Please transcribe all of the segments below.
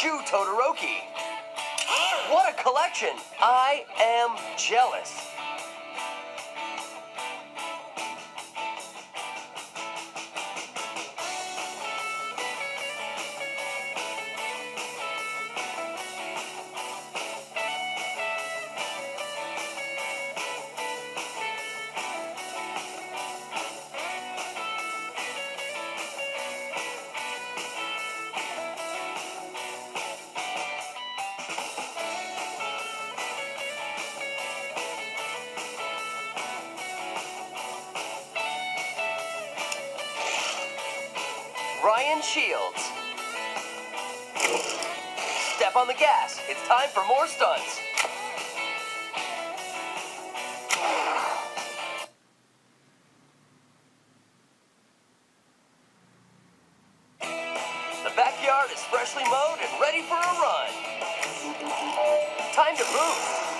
Shu Todoroki. What a collection! I am jealous. Ryan Shields. Step on the gas. It's time for more stunts. The backyard is freshly mowed and ready for a run. Time to boost.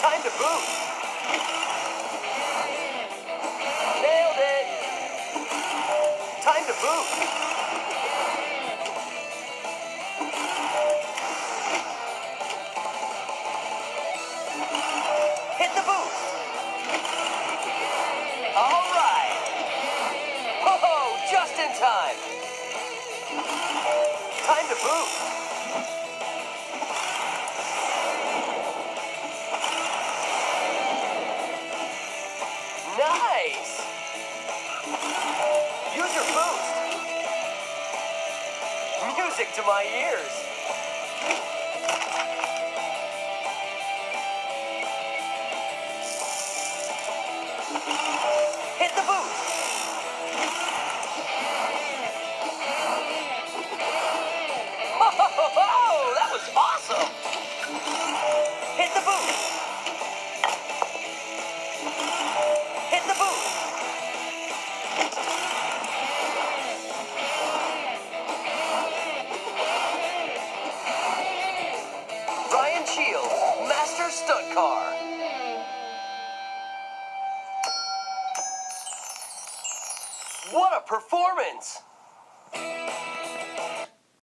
Time to boost. Time. Time to boost. Nice. Use your boost. Music to my ears. Hit the boost. Hit the boost. Hit the boost. Ryan Shields, Master Stunt Car. What a performance!